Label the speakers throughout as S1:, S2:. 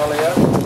S1: Olha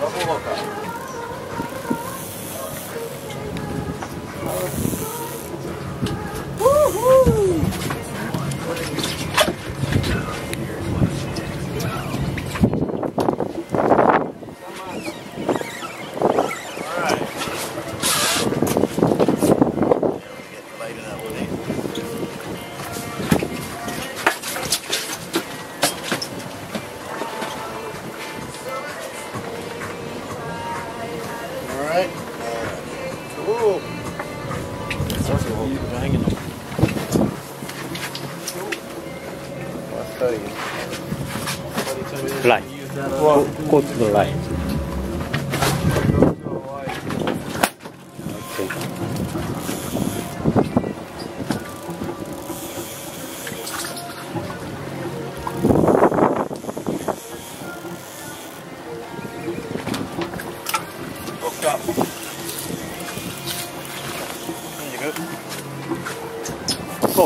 S1: Работа. Me this
S2: Light.
S1: you use that on-
S2: Go, go to the light. Okay.
S1: Hooked up.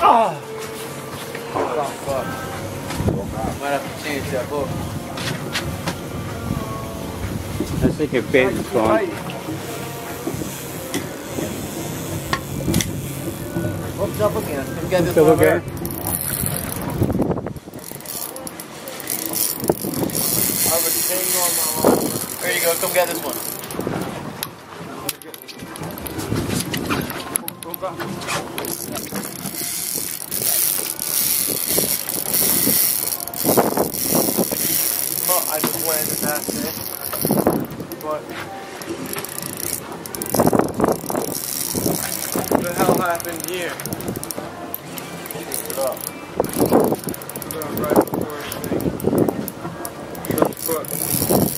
S2: Oh,
S1: fuck. Might have to change that book.
S2: I think a bed is gone.
S1: Up again. Come get this
S2: up
S1: one arm. There you go. Come get this one.
S3: Well, I just that's it. But what the hell happened here?
S1: It up.
S3: It right before